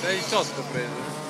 6-8 preso.